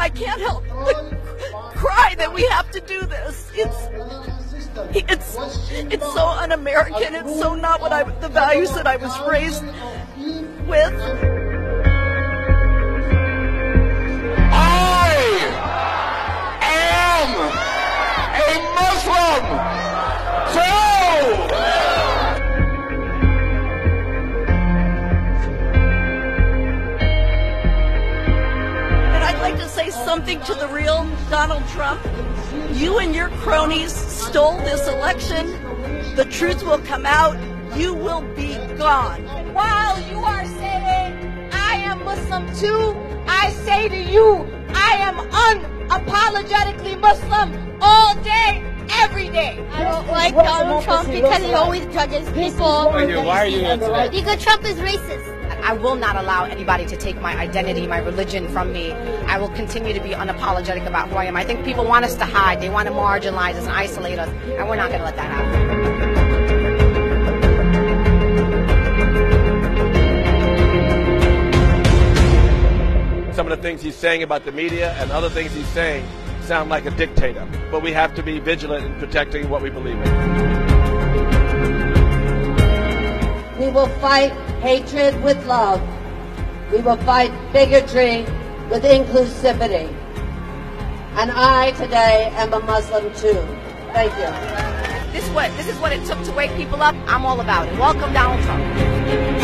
I can't help but cry that we have to do this. It's it's it's so un-American. It's so not what I the values that I was raised with. I am a Muslim. Like to say something to the real Donald Trump. You and your cronies stole this election. The truth will come out. You will be gone. While you are saying, I am Muslim too, I say to you, I am unapologetically Muslim all day, every day. I don't like Donald Trump because he always judges people. Why are you here today? Because Trump is racist. I will not allow anybody to take my identity, my religion from me. I will continue to be unapologetic about who I am. I think people want us to hide. They want to marginalize us and isolate us, and we're not going to let that happen. Some of the things he's saying about the media and other things he's saying sound like a dictator. But we have to be vigilant in protecting what we believe in. We will fight hatred with love. We will fight bigotry with inclusivity. And I today am a Muslim too. Thank you. This is what this is what it took to wake people up. I'm all about it. Welcome Donald Trump.